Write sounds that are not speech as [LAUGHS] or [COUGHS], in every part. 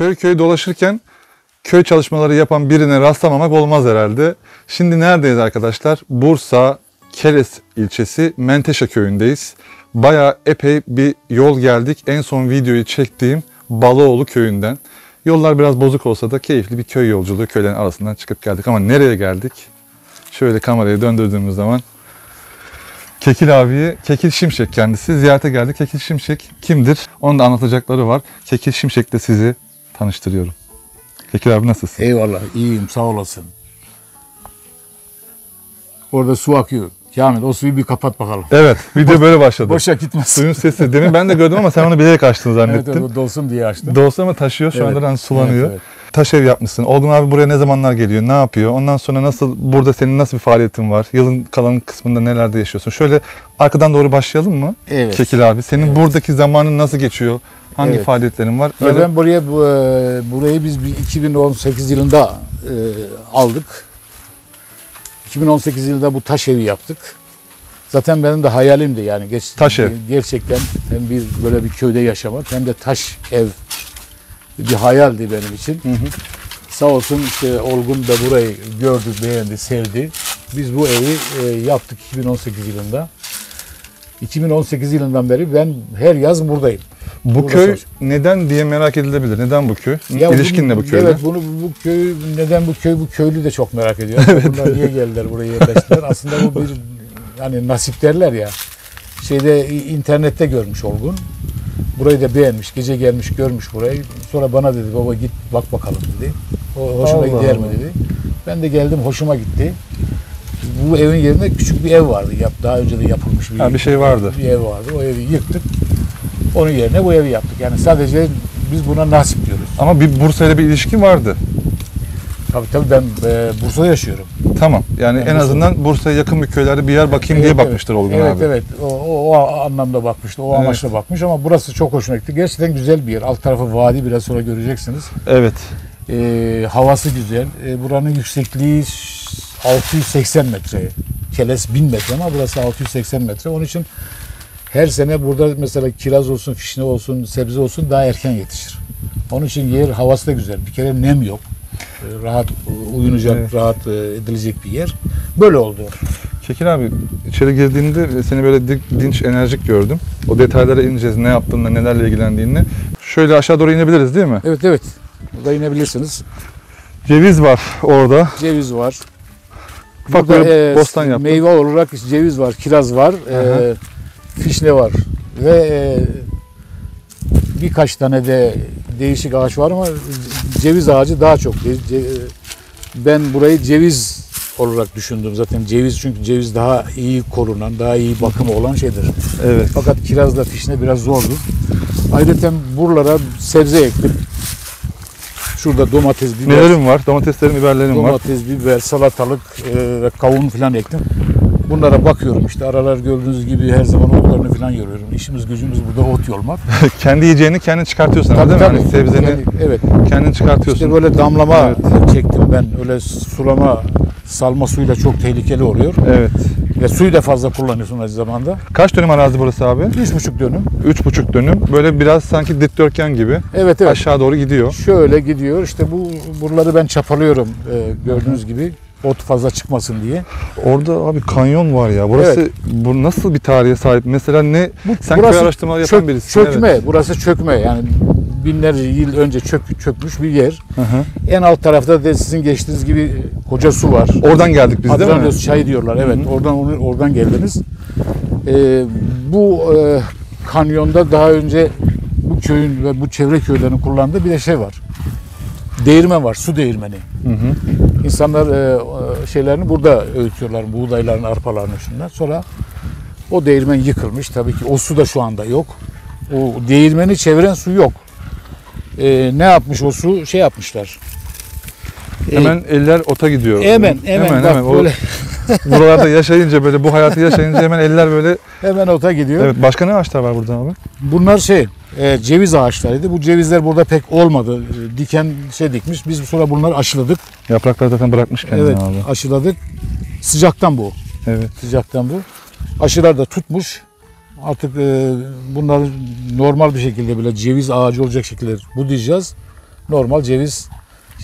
köy köy dolaşırken köy çalışmaları yapan birine rastlamamak olmaz herhalde. Şimdi neredeyiz arkadaşlar? Bursa Keres ilçesi Menteşe köyündeyiz. Bayağı epey bir yol geldik. En son videoyu çektiğim Baloğlu köyünden. Yollar biraz bozuk olsa da keyifli bir köy yolculuğu. Köylerin arasından çıkıp geldik. Ama nereye geldik? Şöyle kamerayı döndürdüğümüz zaman Kekil abiyi, Kekil Şimşek kendisi. Ziyarete geldik. Kekil Şimşek kimdir? Onun da anlatacakları var. Kekil Şimşek'le sizi tanıştırıyorum. Kekil abi nasılsın? Eyvallah iyiyim sağ olasın. Orada su akıyor. Kamil o suyu bir kapat bakalım. Evet, video böyle başladı. Boşa gitmesin. Suyun sesi. Demin ben de gördüm ama sen onu bilerek açtın [LAUGHS] Evet, zannettim. evet, dolsun diye açtım. Doğusu ama taşıyor. Şu Evet. anda hani sulanıyor. Evet, Taş ev yapmışsın. Olgun abi buraya ne zamanlar geliyor? Ne yapıyor? Ondan sonra nasıl burada senin nasıl bir faaliyetin var? Yılın kalan kısmında nelerde yaşıyorsun? Şöyle arkadan doğru başlayalım mı? Evet. Kekil abi. Senin buradaki zamanın nasıl geçiyor? Hangi Evet. faaliyetlerin var? Ya ben buraya bu, e, burayı biz bir 2018 yılında e, aldık. 2018 yılında bu taş evi yaptık. Zaten benim de hayalimdi yani geç, Taş ev. gerçekten hem bir böyle bir köyde yaşamak hem de taş ev bir hayaldi benim için. Sağ olsun işte Olgun da burayı gördü, beğendi, sevdi. Biz bu evi e, yaptık 2018 yılında. 2018 yılından beri ben her yaz buradayım. bu Burada köy çalış- neden diye merak edilebilir. Neden bu köy? Ya İlişkin ne bu köyle? Evet bunu bu köy neden bu köy bu köylü de çok merak ediyor. [LAUGHS] Bunlar niye geldiler buraya yerleştiler? Aslında bu bir hani nasip derler ya. Şeyde internette görmüş Olgun. Burayı da beğenmiş. Gece gelmiş görmüş burayı. Sonra bana dedi baba git bak bakalım dedi. O Allah gider mi dedi. Ben de geldim hoşuma gitti. Bu evin yerine küçük bir ev vardı. Yap, daha önce de yapılmış bir, Ha, bir şey vardı. Bir ev vardı. O evi yıktık. Onun yerine bu evi yaptık. Yani sadece biz buna nasip diyoruz. Ama bir Bursa ile bir ilişkin vardı. Tabii tabii ben e, Bursa'da yaşıyorum. Tamam. Yani Ben en azından Bursa'ya yakın bir köylerde bir yer bakayım diye Evet, bakmıştır evet. Olgun evet, abi. Evet O, o, o anlamda bakmıştı. O Evet. amaçla bakmış ama burası çok hoşuma gitti. Gerçekten güzel bir yer. Alt tarafı vadi biraz sonra göreceksiniz. Evet. E, havası güzel. E, buranın yüksekliği 680 metre. Keles 1000 metre ama burası 680 metre. Onun için her sene burada mesela kiraz olsun, fişne olsun, sebze olsun daha erken yetişir. Onun için yer havası da güzel. Bir kere nem yok. E, Rahat uyunacak, Evet. rahat e, edilecek bir yer. Böyle oldu. Şekil abi içeri girdiğinde seni böyle dik- dinç enerjik gördüm. O detaylara ineceğiz. Ne yaptığında, nelerle ilgilendiğini. Şöyle aşağı doğru inebiliriz değil mi? Evet evet. Burada inebilirsiniz. Ceviz var orada. Ceviz var. Ufak Burada, böyle e, bostan yaptım. Meyve olarak ceviz var, kiraz var, Aha. e, fişne var ve e, birkaç tane de değişik ağaç var ama ceviz ağacı daha çok. Ben burayı ceviz olarak düşündüm zaten. Ceviz çünkü ceviz daha iyi korunan, daha iyi bakımı olan şeydir. Evet. Fakat kirazla fişne biraz zordur. Ayrıca buralara sebze ektim. Şurada domates, biber, Nelerim var? Domateslerim, biberlerim var. Domates, biber, salatalık e, ve kavun falan ektim. Bunlara bakıyorum işte aralar gördüğünüz gibi her zaman otlarını falan görüyorum. İşimiz gücümüz burada ot yolmak. [LAUGHS] Kendi yiyeceğini kendin çıkartıyorsun ama değil mi? Hani sebzeni Yani, evet. kendin çıkartıyorsun. İşte böyle damlama Evet. çektim ben. Öyle sulama, salma suyla çok tehlikeli oluyor. Evet. Ve suyu da fazla kullanıyorsun aynı zamanda. Kaç dönüm arazi burası abi? Üç buçuk dönüm. Üç buçuk dönüm. Böyle biraz sanki dikdörtgen gibi. Evet evet. Aşağı doğru gidiyor. Şöyle gidiyor. İşte bu buraları ben çapalıyorum e, gördüğünüz gibi. Ot fazla çıkmasın diye. Orada abi kanyon var ya. Burası bu nasıl bir tarihe sahip? Mesela ne? Bu, Sen köy araştırmaları yapan çök- birisin. Çökme. Evet. Burası çökme. Yani binlerce yıl önce çök, çökmüş bir yer. Hı hı. En alt tarafta da sizin geçtiğiniz gibi koca su var. Oradan geldik biz değil mi? Çayı diyorlar. Evet. Hı hı. Oradan oradan geldiniz. Ee, bu e, kanyonda daha önce bu köyün ve bu çevre köylerin kullandığı bir de şey var. Değirmen var. Su değirmeni. Hı hı. İnsanlar e, e, şeylerini burada öğütüyorlar. Buğdaylarını, arpalarını şunlar. Sonra o değirmen yıkılmış. Tabii ki o su da şu anda yok. O değirmeni çeviren su yok. E, ne yapmış o su? Şey yapmışlar. E, Hemen eller ota gidiyor. hemen hemen, bak O böyle [LAUGHS] buralarda yaşayınca böyle bu hayatı yaşayınca hemen eller böyle. hemen ota gidiyor. Evet. Başka ne ağaçlar var burada abi? Bunlar şey e, ceviz ağaçlarıydı. Bu cevizler burada pek olmadı. E, Diken şey dikmiş. Biz sonra bunları aşıladık. Yaprakları zaten bırakmış kendini evet, abi. aşıladık. Sıcaktan bu. Evet. Sıcaktan bu. Aşılar da tutmuş. Artık e, bunları normal bir şekilde böyle ceviz ağacı olacak şekilde budayacağız. normal ceviz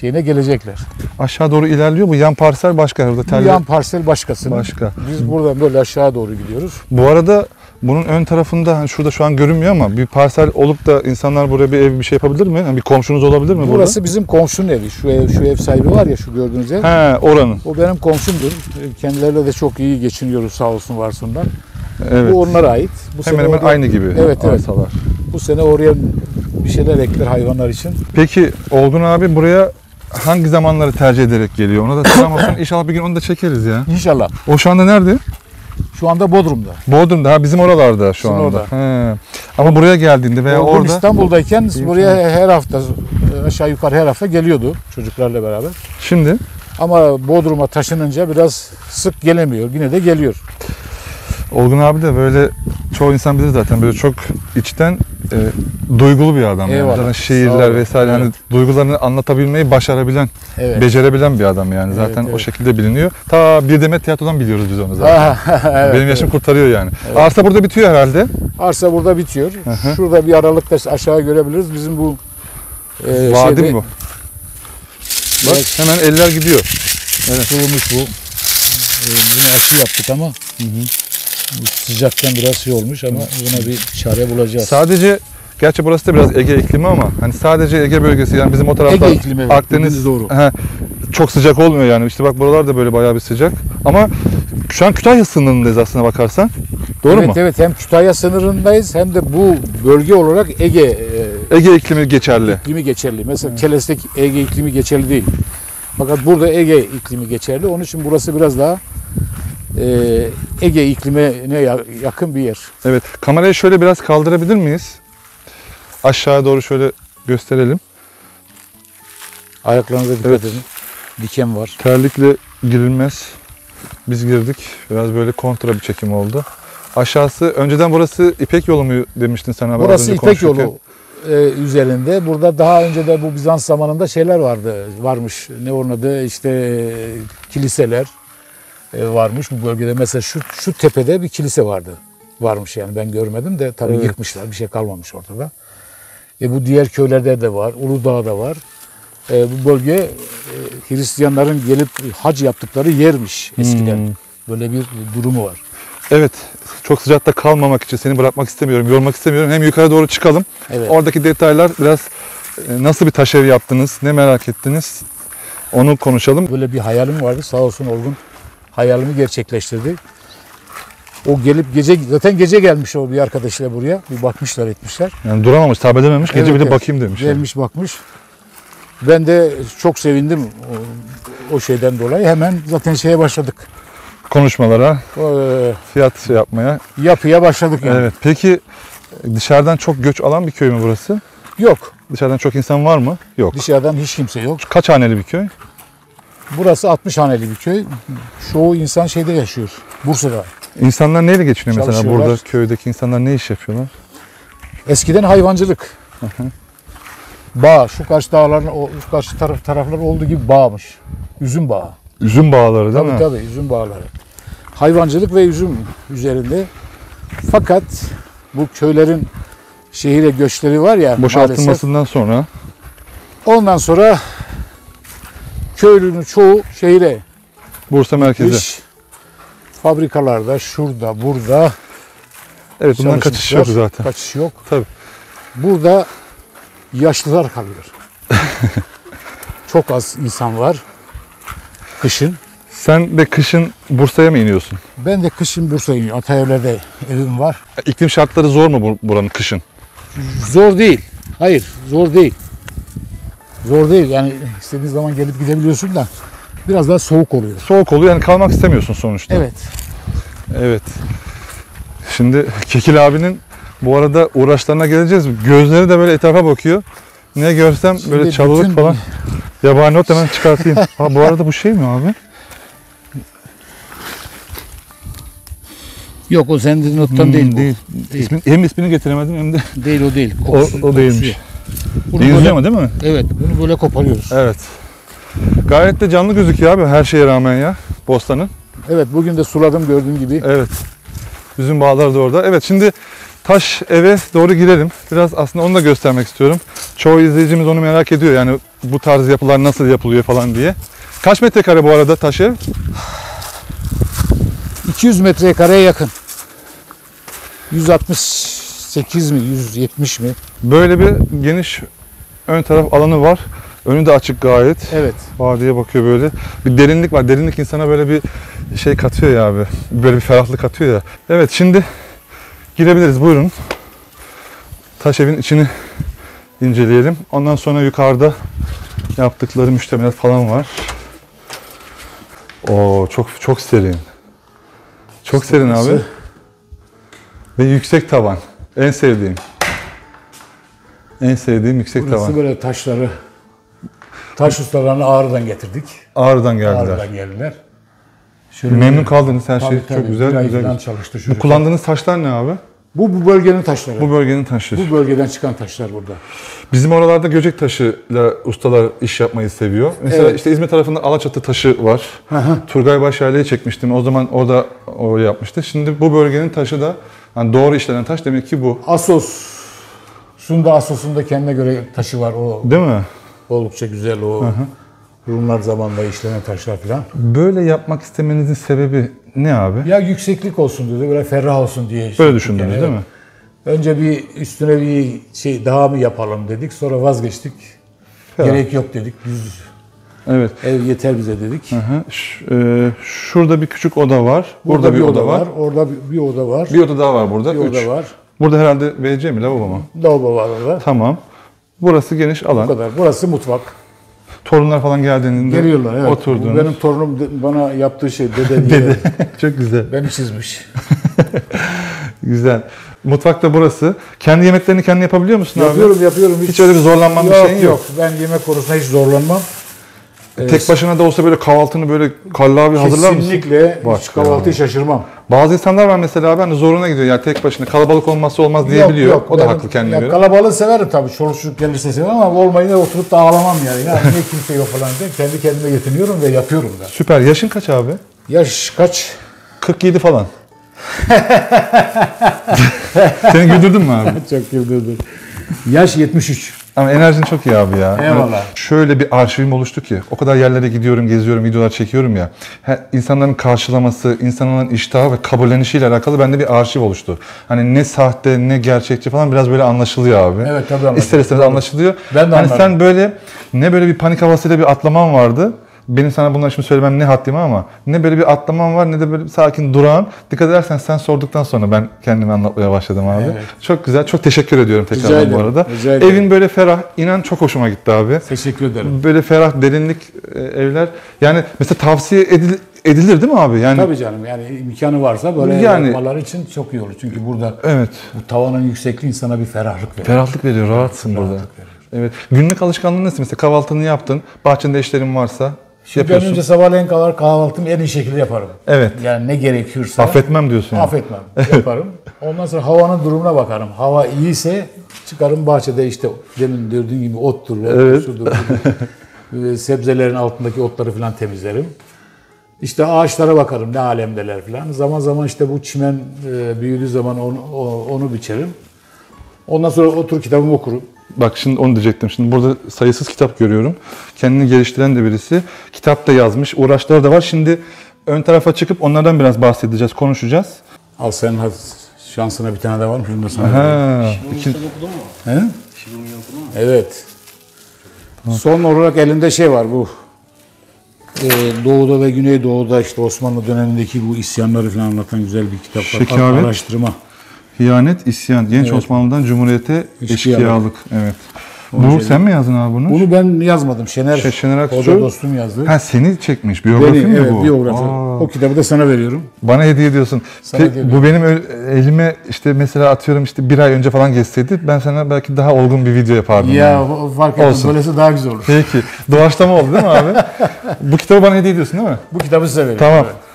şeyine gelecekler. Aşağı doğru ilerliyor. Bu yan parsel başka. Bu Telli. yan parsel başkasının. Başka. Biz buradan böyle aşağı doğru gidiyoruz. Bu arada bunun ön tarafında hani şurada şu an görünmüyor ama bir parsel olup da insanlar buraya bir ev bir şey yapabilir mi? Yani bir komşunuz olabilir mi Burası bizim komşunun evi. Şu ev, şu ev sahibi var ya şu gördüğünüz ev. burada? He oranın. O benim komşumdur. Kendileriyle de çok iyi geçiniyoruz sağ olsun varsınlar. Evet. Bu onlara ait. Bu Hemen hemen orada- aynı gibi Evet, evet. arsalar. Bu sene oraya bir şeyler ekler hayvanlar için. Peki Olgun abi buraya hangi zamanları tercih ederek geliyor? Ona da selam olsun. İnşallah bir gün onu da çekeriz ya. İnşallah. O şu anda nerede? Şu anda Bodrum'da. Bodrum'da. Ha bizim oralarda şu Sizin anda. orada. He. Ama buraya geldiğinde veya Olgun orada İstanbul'dayken buraya her hafta aşağı yukarı her hafta geliyordu çocuklarla beraber. şimdi Ama Bodrum'a taşınınca biraz sık gelemiyor. Yine de geliyor. Olgun abi de böyle çoğu insan bilir zaten böyle çok içten e, duygulu bir adam. Yani. Eyvallah. Zaten Sağ şiirler vesaire hani Evet. duygularını anlatabilmeyi başarabilen, Evet. becerebilen bir adam yani. Zaten Evet, o evet. şekilde biliniyor. Ta bir demet tiyatrodan biliyoruz biz onu zaten. [LAUGHS] evet, Benim yaşım evet. kurtarıyor yani. Evet. Arsa burada bitiyor herhalde. Arsa burada bitiyor. Şurada bir aralıkta aşağı görebiliriz. Bizim bu e, Vadi şeyde- mi bu? Bak Biraz hemen eller gidiyor. Kurumuş bu. Ee, bunu aşı yaptık ama sıcaktan biraz şey olmuş ama buna bir çare bulacağız. Sadece gerçi burası da biraz Ege iklimi ama hani sadece Ege bölgesi yani bizim o tarafta Ege iklimi evet. Akdeniz doğru. he, çok sıcak olmuyor yani. İşte bak buralar da böyle bayağı bir sıcak. Ama şu an Kütahya sınırındayız aslına bakarsan. Doğru evet, mu? Evet hem Kütahya sınırındayız hem de bu bölge olarak Ege e, Ege iklimi geçerli. iklimi geçerli. Mesela Keles'teki Ege iklimi geçerli değil. Fakat burada Ege iklimi geçerli. Onun için burası biraz daha e, Ege iklimine ya- yakın bir yer. Evet. Kamerayı şöyle biraz kaldırabilir miyiz? Aşağıya doğru şöyle gösterelim. Ayaklarınıza dikkat Evet. edin. Diken var. Terlikle girilmez. Biz girdik. Biraz böyle kontra bir çekim oldu. Aşağısı önceden burası İpek yolu mu demiştin sen abi? Burası İpek yolu e, üzerinde. Burada daha önce de bu Bizans zamanında şeyler vardı. Varmış. Ne onun adı? İşte e, kiliseler varmış bu bölgede. Mesela şu şu tepede bir kilise vardı. Varmış yani ben görmedim de tabii Evet. yıkmışlar. Bir şey kalmamış ortada. E, bu diğer köylerde de var. Uludağ'da var. E, bu bölge e, Hristiyanların gelip hac yaptıkları yermiş eskiden. Hmm. Böyle bir durumu var. Evet. Çok sıcakta kalmamak için seni bırakmak istemiyorum, yormak istemiyorum. Hem yukarı doğru çıkalım. Evet. Oradaki detaylar biraz e, nasıl bir taş ev yaptınız, ne merak ettiniz? Onu konuşalım. Böyle bir hayalim vardı. Sağ olsun Olgun hayalimi gerçekleştirdi. O gelip gece zaten gece gelmiş o bir arkadaşıyla buraya. Bir bakmışlar etmişler. Yani duramamış, tabi edememiş. Gece Evet, bir de bakayım demiş. yani. Gelmiş bakmış. Ben de çok sevindim o, o şeyden dolayı. Hemen zaten şeye başladık. Konuşmalara, O, e, fiyat şey yapmaya. yapıya başladık yani. Evet. Peki dışarıdan çok göç alan bir köy mü burası? Yok. Dışarıdan çok insan var mı? Yok. Dışarıdan hiç kimse yok. Kaç haneli bir köy? Burası 60 haneli bir köy. Çoğu insan şeyde yaşıyor. Bursa'da. İnsanlar neyle geçiniyor mesela burada köydeki insanlar ne iş yapıyorlar? Eskiden hayvancılık. Bağ, şu karşı dağların, o şu karşı taraf, taraflar olduğu gibi bağmış. Üzüm bağı. Üzüm bağları değil Tabii mi? tabii üzüm bağları. Hayvancılık ve üzüm üzerinde. Fakat bu köylerin şehire göçleri var ya maalesef. Boşaltılmasından sonra Ondan sonra köylünün çoğu şehire Bursa merkezi. fabrikalarda şurada burada Evet bundan kaçış yok çalışmışlar. zaten. Kaçış yok. Tabii. Burada yaşlılar kalıyor. [LAUGHS] Çok az insan var. Kışın. Sen de kışın Bursa'ya mı iniyorsun? Ben de kışın Bursa'ya iniyorum. Atayevler'de evim var. İklim şartları zor mu bu- buranın kışın? Zor değil. Hayır, zor değil. Zor değil. Yani istediğin zaman gelip gidebiliyorsun da biraz daha soğuk oluyor. Soğuk oluyor yani kalmak istemiyorsun sonuçta. Evet. Evet. Şimdi Kekil abinin bu arada uğraşlarına geleceğiz. Gözleri de böyle etrafa bakıyor. Ne görsem Şimdi böyle çalılık bütün- falan. Yabani ot hemen çıkartayım. [LAUGHS] ha bu arada bu şey mi abi? Yok o senin nottan Hmm, değil bu. değil. Değil. İsmin, hem ismini getiremedim hem de Değil o değil. o, Kokusu- o kokusu değilmiş. yok. Bunu Benziyor böyle- değil mi? Evet, bunu böyle koparıyoruz. Evet. Gayet de canlı gözüküyor abi her şeye rağmen ya bostanın. Evet, bugün de suladım gördüğün gibi. Evet. Üzüm bağları da orada. Evet şimdi taş eve doğru girelim. Biraz aslında onu da göstermek istiyorum. Çoğu izleyicimiz onu merak ediyor. Yani bu tarz yapılar nasıl yapılıyor falan diye. Kaç metrekare bu arada taş ev? 200 metrekareye yakın. 168 mi 170 mi? Böyle bir geniş ön taraf alanı var. Önü de açık gayet. Evet. Vadiye bakıyor böyle. Bir derinlik var. Derinlik insana böyle bir şey katıyor ya abi. Böyle bir ferahlık katıyor ya. Evet şimdi girebiliriz. Buyurun. Taş evin içini inceleyelim. Ondan sonra yukarıda yaptıkları müştemilat falan var. Oo çok çok serin. Çok serin abi. Ve yüksek tavan. En sevdiğim. En sevdiğim yüksek Burası tavan. böyle taşları taş ustalarını Ağrı'dan getirdik. Ağrı'dan geldiler. Ağrı'dan geldiler. Şöyle Memnun kaldınız her şey Tabii, tabii. çok güzel güzel. çalıştı. Bu kullandığınız taşlar ne abi? Bu, bu bölgenin taşları. Bu Bu, bölgenin taşı. bölgeden çıkan taşlar burada. Bizim oralarda göcek taşıyla ustalar iş yapmayı seviyor. Mesela Evet. işte İzmir tarafında Alaçatı taşı var. Turgay Başyale'yi çekmiştim. O zaman orada o yapmıştı. Şimdi bu bölgenin taşı da hani doğru işlenen taş demek ki bu. Asos. Sunda Asos'un da kendine göre taşı var. O Değil mi? Oldukça güzel o. Rumlar zamanında işlenen taşlar falan. Böyle yapmak istemenizin sebebi ne abi? Ya yükseklik olsun dedi, böyle ferah olsun diye. Böyle düşündünüz Yani değil mi? Önce bir üstüne bir şey daha mı yapalım dedik. Sonra vazgeçtik. Ferah. Gerek yok dedik. Biz Evet. ev yeter bize dedik. Hı hı. Ş- e, şurada bir küçük oda var. Burada, bir, oda, var. Orada bir, bir oda var. Bir oda daha var burada. Bir Üç. oda var. Burada herhalde WC mi lavabo mu? Lavabo var orada. Tamam. Burası geniş Bu alan. kadar. Burası mutfak. Torunlar falan geldiğinde Geliyorlar evet. Bu oturdunuz. benim torunum de- bana yaptığı şey dede [LAUGHS] diye. Dede. [LAUGHS] Çok güzel. Beni çizmiş. [LAUGHS] Güzel. Mutfakta burası. Kendi yemeklerini kendi yapabiliyor musun yapıyorum yapıyorum. Hiç öyle bir zorlanman bir yok, şeyin yok. Ben yemek konusunda hiç zorlanmam. Abi? Tek başına da olsa böyle kahvaltını böyle kallavi hazırlar mısın? Kesinlikle hiç kahvaltıyı şaşırmam. Bazı insanlar var mesela abi hani zoruna gidiyor ya tek başına kalabalık olmazsa olmaz diyebiliyor. Yok, yok. o da Benim- haklı kendine ya göre. Kalabalığı severim tabii. Çoluk gelirse severim ama olmayınca oturup da ağlamam yani. Ya niye kimse yok falan diye. Kendi kendime yetiniyorum ve yapıyorum da. Süper. Yaşın kaç abi? Yaş kaç? 47 falan. [LAUGHS] Seni güldürdün mü abi? Çok güldürdü. Yaş 73. Ama enerjin çok iyi abi ya. Eyvallah. Yani şöyle bir arşivim oluştu ki o kadar yerlere gidiyorum, geziyorum, videolar çekiyorum ya. He, insanların karşılaması, insanların iştahı ve kabullenişiyle alakalı bende bir arşiv oluştu. Hani ne sahte ne gerçekçi falan biraz böyle anlaşılıyor abi. Evet, tabii anlaşılıyor. İster istemez anlaşılıyor. Ben de hani sen böyle ne böyle bir panik havasıyla bir atlaman vardı. Benim sana bunları şimdi söylemem ne haddime ama ne böyle bir atlaman var ne de böyle bir sakin durağan. Dikkat edersen sen sorduktan sonra ben kendimi anlatmaya başladım abi. Evet. Çok güzel. Çok teşekkür ediyorum tekrardan bu arada. rica ederim. Evin böyle ferah, inan çok hoşuma gitti abi. Teşekkür ederim. Böyle ferah, derinlik e, evler. Yani mesela tavsiye edil- edilir değil mi abi? Yani Tabii canım yani imkanı varsa böyle Yani- yapmaları için çok iyi olur. Çünkü burada evet. bu tavanın yüksekliği insana bir ferahlık verir. Ferahlık veriyor, rahatsın burada. Evet. Günlük alışkanlığın nasıl? Mesela kahvaltını yaptın, bahçende işlerin varsa Ben yapıyorsun. önce sabahleyin kadar kahvaltımı en iyi şekilde yaparım. Evet. Yani ne gerekiyorsa. Affetmem diyorsun. yani. Affetmem. [LAUGHS] Yaparım. Ondan sonra havanın durumuna bakarım. Hava iyiyse çıkarım bahçede işte demin gördüğün gibi ottur, Evet. Ee, [LAUGHS] Sebzelerin altındaki otları falan temizlerim. İşte ağaçlara bakarım ne alemdeler falan. Zaman zaman işte bu çimen e, büyüdüğü zaman onu, onu biçerim. Ondan sonra otur kitabımı okurum. Bak şimdi onu diyecektim. Şimdi burada sayısız kitap görüyorum. Kendini geliştiren de birisi. Kitap da yazmış, uğraşları da var. Şimdi ön tarafa çıkıp onlardan biraz bahsedeceğiz, konuşacağız. Al senin şansına bir tane de var mı? Şunu da sana vereyim. Ha, iki, okudun mu? He? Şirin'i okudun mu? Evet. Son olarak elinde şey var bu. Ee, Doğu'da ve Güneydoğu'da işte Osmanlı dönemindeki bu isyanları falan anlatan güzel bir kitap var. Şekavet. Araştırma. Hiyanet, isyan, genç Osmanlı'dan Cumhuriyete Eşkıyalık. eşkıyalık. Evet. Bu şey- sen mi yazdın abi bunu? Bunu ben yazmadım. Şener, Şey, Şener Aksu. hoca dostum yazdı. Ha seni çekmiş. Biyografi Beni, mi evet, bu? biyografi. Aa, O kitabı da sana veriyorum. bana hediye ediyorsun. Sana Pe- hediye bu benim elime işte mesela atıyorum işte bir ay önce falan geçseydi ben sana belki daha olgun bir video yapardım. Ya yani. fark ettim. Olsun. Böylesi daha güzel olur. Peki. Doğaçlama oldu değil mi abi? [LAUGHS] bu kitabı bana hediye ediyorsun değil mi? Bu kitabı size veriyorum. Tamam. Evet.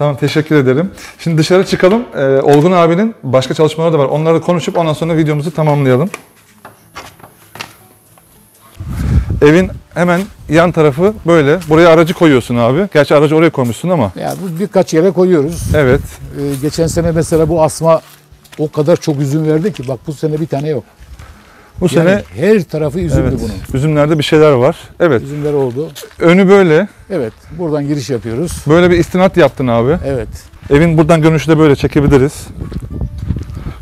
Tamam teşekkür ederim. Şimdi dışarı çıkalım. Ee, Olgun abinin başka çalışmaları da var. Onları konuşup ondan sonra videomuzu tamamlayalım. Evin hemen yan tarafı böyle. Buraya aracı koyuyorsun abi. Gerçi aracı oraya koymuşsun ama. Ya bu birkaç yere koyuyoruz. Evet. Ee, geçen sene mesela bu asma o kadar çok üzüm verdi ki bak bu sene bir tane yok. Bu Yani sene her tarafı üzümdü evet, bunun. üzümlerde bir şeyler var. Evet. Üzümler oldu. Önü böyle. Evet. Buradan giriş yapıyoruz. Böyle bir istinat yaptın abi. Evet. Evin buradan görünüşü de böyle çekebiliriz.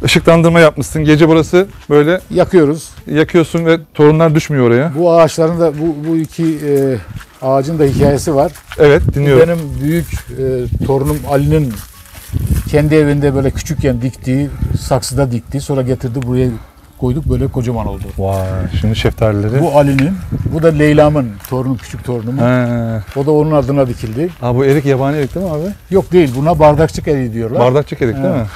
Işıklandırma yapmışsın. Gece burası böyle Yakıyoruz. yakıyorsun ve torunlar düşmüyor oraya. Bu ağaçların da bu, bu iki e, ağacın da hikayesi var. Evet dinliyorum. Benim büyük e, torunum Ali'nin kendi evinde böyle küçükken diktiği, saksıda diktiği, sonra getirdi buraya koyduk böyle kocaman oldu. Vay şimdi şeftalileri. Bu Ali'nin, bu da Leyla'mın torunu, küçük torunumun. He. O da onun adına dikildi. Aa, bu erik yabani erik değil mi abi? Yok değil, buna bardakçık eriği diyorlar. Bardakçık erik değil He. mi?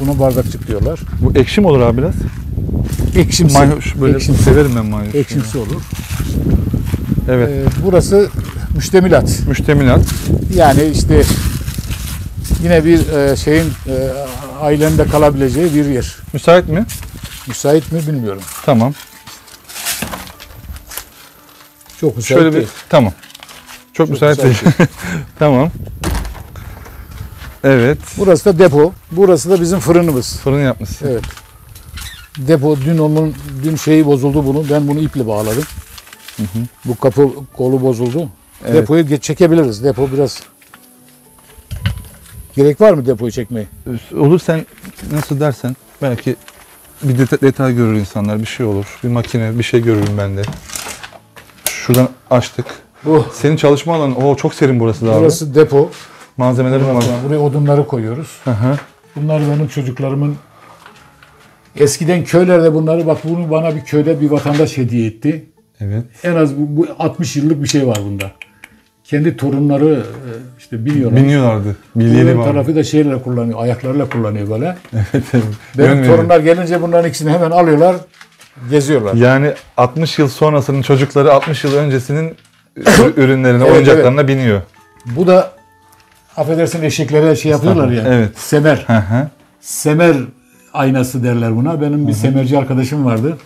buna bardakçık diyorlar. Bu ekşi mi olur abi biraz? Ekşimsi. Mayhoş böyle Ekşimsi. severim ben mayhoş. Ekşimsi olur. Evet. Ee, burası müştemilat. Müştemilat. Yani işte yine bir e, şeyin e, ailenin de kalabileceği bir yer. Müsait mi? Müsait mi bilmiyorum. Tamam. Çok müsait Şöyle bir değil. tamam. Çok, müsait değil. müsait [LAUGHS] tamam. Evet. Burası da depo. Burası da bizim fırınımız. Fırın yapmışsın. Evet. Depo dün onun dün şeyi bozuldu bunu. Ben bunu iple bağladım. Bu kapı kolu bozuldu. Evet. Depoyu çekebiliriz. Depo biraz Gerek var mı depoyu çekmeye? Olur sen nasıl dersen belki bir detay, detay görür insanlar bir şey olur. Bir makine bir şey görürüm ben de. Şuradan açtık. Bu Senin çalışma alanın o çok serin burası da abi. burası depo. Malzemelerin var. Buraya odunları koyuyoruz. Hı hı. Bunlar benim çocuklarımın eskiden köylerde bunları bak bunu bana bir köyde bir vatandaş hediye etti. Evet. En az bu, bu 60 yıllık bir şey var bunda. Kendi torunları e, işte biniyorlar. Biniyorlardı. Bilyeli var. tarafı da şeyle kullanıyor, ayaklarıyla kullanıyor böyle. [LAUGHS] Evet, evet. Benim torunlar gelince bunların ikisini hemen alıyorlar, geziyorlar. Yani 60 yıl sonrasının çocukları 60 yıl öncesinin ür- [COUGHS] ürünlerine, Evet, oyuncaklarına biniyor. Bu da affedersin eşeklere şey yapıyorlar ya. Evet. Semer. Hı hı. Semer aynası derler buna. Benim bir semerci arkadaşım vardı.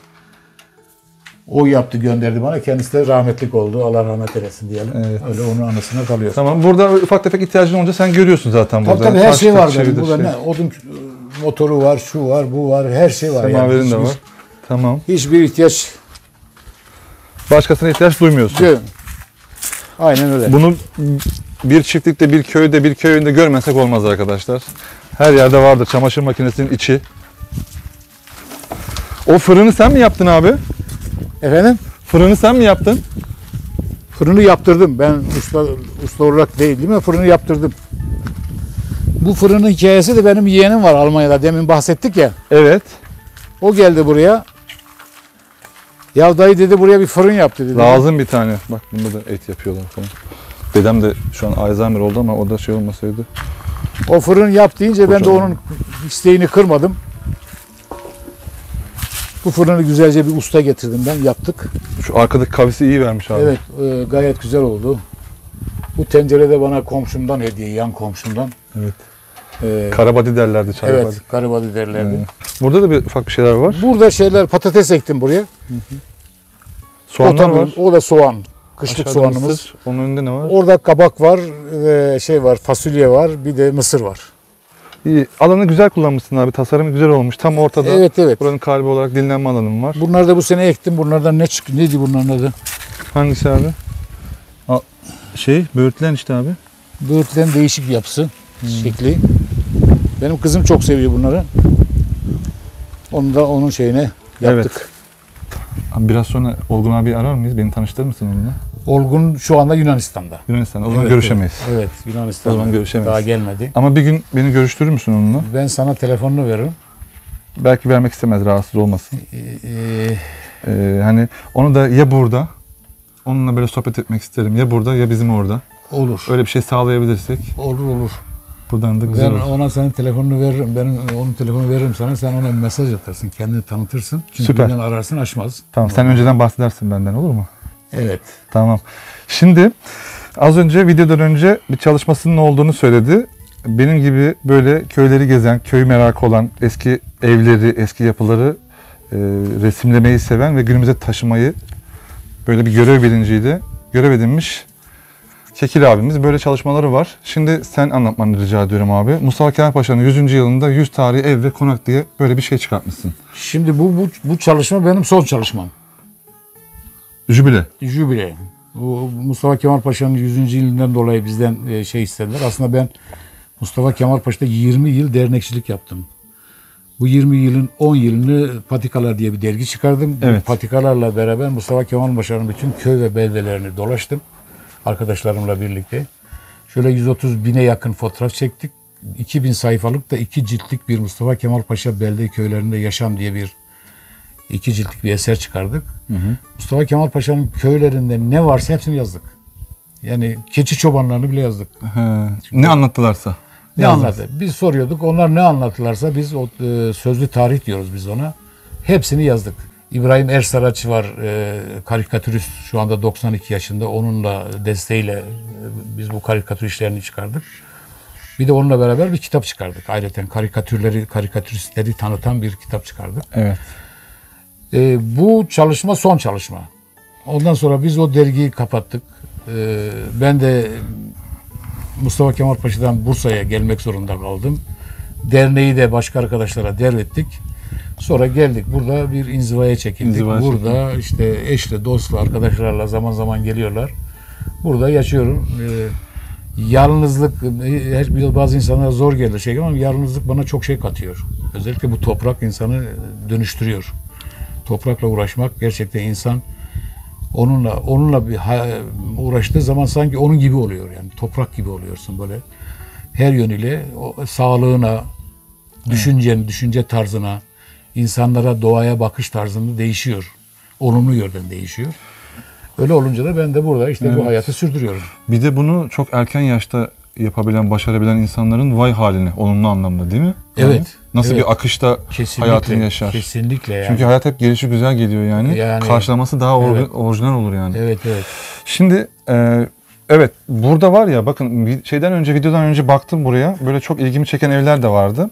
O yaptı gönderdi bana. Kendisi de rahmetlik oldu. Allah rahmet eylesin diyelim. Evet. Öyle onun anısına kalıyor. Tamam. Burada ufak tefek ihtiyacın olunca sen görüyorsun zaten Tabii burada. tabii her Taş, şey var şeydir, Burada şey. ne? Odun motoru var, şu var, bu var. Her şey var. Semaverin yani. de var. Tamam. Hiçbir ihtiyaç Başkasına ihtiyaç duymuyorsun. yok. Aynen öyle. Bunu bir çiftlikte, bir köyde, bir köyünde görmesek olmaz arkadaşlar. Her yerde vardır çamaşır makinesinin içi. O fırını sen mi yaptın abi? Efendim? Fırını sen mi yaptın? Fırını yaptırdım. Ben usta, usta olarak değil değil mi? Fırını yaptırdım. Bu fırının hikayesi de benim yeğenim var Almanya'da. Demin bahsettik ya. Evet. O geldi buraya. Ya dayı dedi buraya bir fırın yap dedi. Lazım bir tane. Bak bunda da et yapıyorlar falan. Dedem de şu an Alzheimer oldu ama o da şey olmasaydı. O fırın yap deyince ben de Kocaman. onun isteğini kırmadım. Bu fırını güzelce bir usta getirdim ben yaptık. Şu arkadaki kavisi iyi vermiş abi. Evet e, gayet güzel oldu. Bu tencere de bana komşumdan hediye, yan komşumdan. Evet. E, Karabadi derlerdi çaybadi. evet, karabadi derlerdi. Evet. Burada da bir ufak bir şeyler var. Burada şeyler patates ektim buraya. Soğanlar O, var. o da soğan. Kışlık Aşağıda soğanımız. mısır. Onun önünde ne var? Orada kabak var, ve şey var, fasulye var, bir de mısır var. İyi. Alanı güzel kullanmışsın abi. Tasarımı güzel olmuş. Tam ortada. Evet evet. Buranın kalbi olarak dinlenme alanım var. Bunları da bu sene ektim. Bunlardan ne çıktı? Neydi bunların adı? Hangisi abi? A- şey, böğürtlen işte abi. Böğürtlen değişik bir yapısı, şekli. Benim kızım çok seviyor bunları. Onu da onun şeyine yaptık. Abi biraz sonra Olgun abi arar mıyız? Beni tanıştırır mısın onunla? Olgun şu anda Yunanistan'da. Yunanistan'da. O zaman Evet, görüşemeyiz. Evet, evet Yunanistan'da. O zaman görüşemeyiz. Daha gelmedi. Ama bir gün beni görüştürür müsün onunla? Ben sana telefonunu veririm. Belki vermek istemez, rahatsız olmasın. Ee, Ee, hani onu da ya burada, onunla böyle sohbet etmek isterim. Ya burada ya bizim orada. olur. Öyle bir şey sağlayabilirsek Olur olur. buradan da güzel Ben olur. ona senin telefonunu veririm. Benim onun telefonunu veririm sana. Sen ona mesaj atarsın. Kendini tanıtırsın. Çünkü Süper. ararsın açmaz. Tamam sen önceden bahsedersin benden olur mu? Evet. Tamam. Şimdi az önce videodan önce bir çalışmasının olduğunu söyledi. Benim gibi böyle köyleri gezen, köy merakı olan, eski evleri, eski yapıları e, resimlemeyi seven ve günümüze taşımayı böyle bir görev bilinciyle görev edinmiş Kekil abimiz böyle çalışmaları var. Şimdi sen anlatmanı rica ediyorum abi. Mustafa Kemal Paşa'nın 100. yılında 100 tarihi ev ve konak diye böyle bir şey çıkartmışsın. Şimdi bu, bu, bu çalışma benim son çalışmam. Jübile. Jübile. Bu Mustafa Kemal Paşa'nın 100. yılından dolayı bizden e, şey istediler. Aslında ben Mustafa Kemal Paşa'da 20 yıl dernekçilik yaptım. Bu 20 yılın 10 yılını Patikalar diye bir dergi çıkardım. Bu Evet. Patikalarla beraber Mustafa Kemal Paşa'nın bütün köy ve beldelerini dolaştım. Arkadaşlarımla birlikte. Şöyle 130 bine yakın fotoğraf çektik. 2000 sayfalık da iki ciltlik bir Mustafa Kemal Paşa belde köylerinde yaşam diye bir iki ciltlik bir eser çıkardık. Mustafa Kemal Paşa'nın köylerinde ne varsa hepsini yazdık. Yani keçi çobanlarını bile yazdık. He, ne anlattılarsa. Ne anlattı? Biz soruyorduk. Onlar ne anlattılarsa biz o e, sözlü tarih diyoruz biz ona. Hepsini yazdık. İbrahim Ersaraç var, e, karikatürist şu anda 92 yaşında. Onunla desteğiyle e, biz bu karikatür işlerini çıkardık. Bir de onunla beraber bir kitap çıkardık. Ayrıca karikatürleri, karikatüristleri tanıtan bir kitap çıkardık. Evet. E, bu çalışma son çalışma. Ondan sonra biz o dergiyi kapattık. E, ben de Mustafa Kemal Paşa'dan Bursa'ya gelmek zorunda kaldım. Derneği de başka arkadaşlara devrettik. Sonra geldik burada bir inzivaya çekildik. İnzivaya burada işte eşle, dostla, arkadaşlarla zaman zaman geliyorlar. Burada yaşıyorum. E, yalnızlık, her bazı insanlara zor gelir şey ama yalnızlık bana çok şey katıyor. Özellikle bu toprak insanı dönüştürüyor toprakla uğraşmak. Gerçekten insan onunla onunla bir uğraştığı zaman sanki onun gibi oluyor yani. Toprak gibi oluyorsun böyle. Her yönüyle o sağlığına düşüncen düşünce tarzına insanlara doğaya bakış tarzını değişiyor. Olumlu yönden değişiyor. Öyle olunca da ben de burada işte bu hayatı sürdürüyorum. Bir de bunu çok erken yaşta yapabilen, başarabilen insanların vay haline olumlu anlamda değil mi? Evet, Nasıl evet. bir akışta kesinlikle hayatını yaşar. kesinlikle yani Çünkü hayat hep gelişi güzel geliyor yani. Yani- Karşılaması daha or- Evet. orijinal olur yani. evet evet Şimdi e, evet burada var ya bakın şeyden önce videodan önce baktım buraya. Böyle çok ilgimi çeken evler de vardı.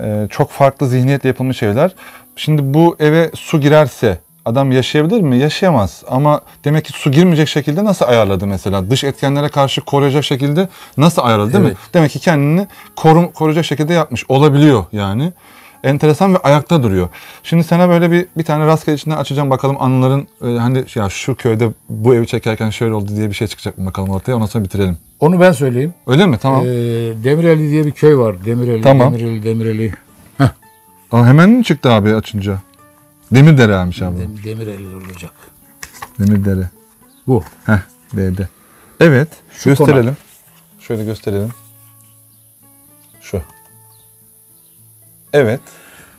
E, çok farklı zihniyetle yapılmış evler. Şimdi bu eve su girerse adam yaşayabilir mi? Yaşayamaz. Ama demek ki su girmeyecek şekilde nasıl ayarladı mesela? Dış etkenlere karşı koruyacak şekilde nasıl ayarladı değil Evet. mi? Demek ki kendini korum, koruyacak şekilde yapmış. Olabiliyor yani. Enteresan ve ayakta duruyor. Şimdi sana böyle bir bir tane rastgele içinden açacağım bakalım anıların e, hani ya şu köyde bu evi çekerken şöyle oldu diye bir şey çıkacak mı bakalım ortaya ondan sonra bitirelim. onu ben söyleyeyim Öyle mi? Tamam. Ee, Demireli diye bir köy var Demireli Tamam. Demireli Demireli Aa, hemen mi çıktı abi açınca? Demirdere'ymiş abi. Dem- Demireli olacak Demirdere. bu Heh, D'de. Evet. Şu gösterelim. Şöyle gösterelim. Şu. Evet.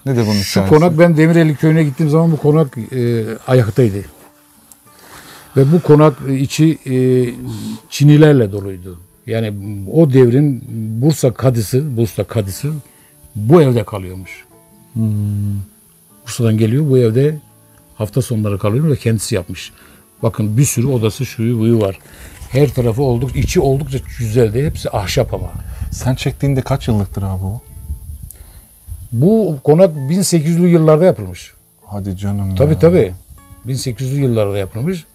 Nedir bunun Şu hikayesi? konak ben Demireli köyüne gittiğim zaman bu konak e, ayaktaydı. Ve bu konak e, içi e, Çinilerle doluydu. Yani o devrin Bursa kadısı, Bursa kadısı bu evde kalıyormuş. Bursa'dan geliyor bu evde hafta sonları kalıyor ve kendisi yapmış. Bakın bir sürü odası şuyu buyu var. Her tarafı olduk, içi oldukça güzeldi. Hepsi ahşap ama. Sen çektiğinde kaç yıllıktır abi o? Bu konak 1800'lü yıllarda yapılmış. Hadi canım Tabii ya. tabii. 1800'lü yıllarda yapılmış.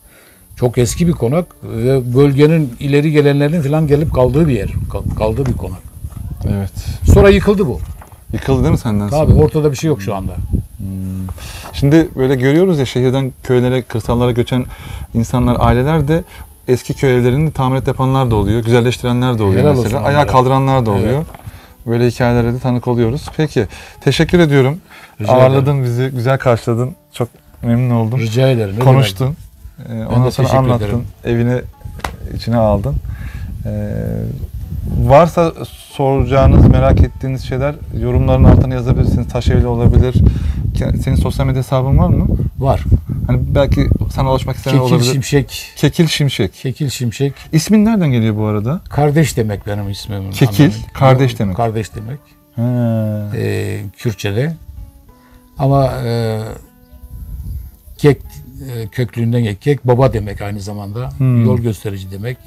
Çok eski bir konak ve bölgenin ileri gelenlerin falan gelip kaldığı bir yer. Kal- Kaldığı bir konak. Evet. Sonra yıkıldı bu. Yıkıldı değil mi senden sonra? Tabii ortada bir şey yok şu anda. Şimdi böyle görüyoruz ya şehirden köylere, kırsallara göçen insanlar, aileler de eski köy evlerini tamirat yapanlar da oluyor. Güzelleştirenler de oluyor Helal mesela. onlara. Ayağa kaldıranlar da oluyor. Evet. Böyle hikayelere de tanık oluyoruz. Peki. Teşekkür ediyorum. Rica Ağırladın bizi. Güzel karşıladın. Çok memnun oldum. Rica ederim. Ne Konuştun. Ee, ondan sonra anlattın. ederim. Evini içine aldın. Ee, varsa soracağınız, merak ettiğiniz şeyler yorumların altına yazabilirsiniz. Taş evli olabilir. Senin sosyal medya hesabın var mı? Var. Hani belki sana ulaşmak isteyen Kekil olabilir. Şimşek. Kekil Şimşek. Kekil Şimşek. İsmin nereden geliyor bu arada? Kardeş demek benim ismim. Kekil, Anlamı- kardeş demek. Kardeş demek. He. Ee, Kürtçe'de. Ama e, kek e, köklüğünden. Kek baba demek aynı zamanda. Hmm. Yol gösterici demek.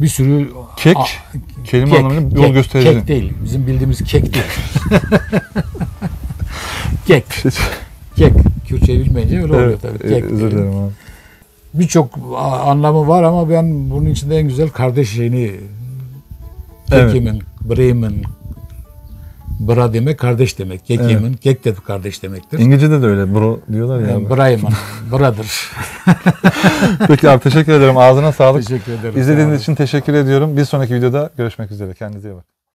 Bir sürü Kek, A- kelime Kek, anlamıyla yol gösterici. Kek değil. Bizim bildiğimiz kek değil. [LAUGHS] kek. Kek. Kürtçeyi bilmeyince öyle oluyor Evet, tabii. e, Kek. özür dilerim abi. birçok anlamı var ama ben bunun içinde en güzel kardeş şeyini Evet. Kekimin, Bremen, Bra demek kardeş demek. Kekimin, Kek de kardeş demektir. İngilizce'de de öyle bro diyorlar ya. Yani Bremen, Brother. [LAUGHS] Peki abi teşekkür ederim. Ağzına sağlık. Teşekkür ederim. İzlediğiniz için teşekkür ediyorum. Bir sonraki videoda görüşmek üzere. Kendinize iyi bakın.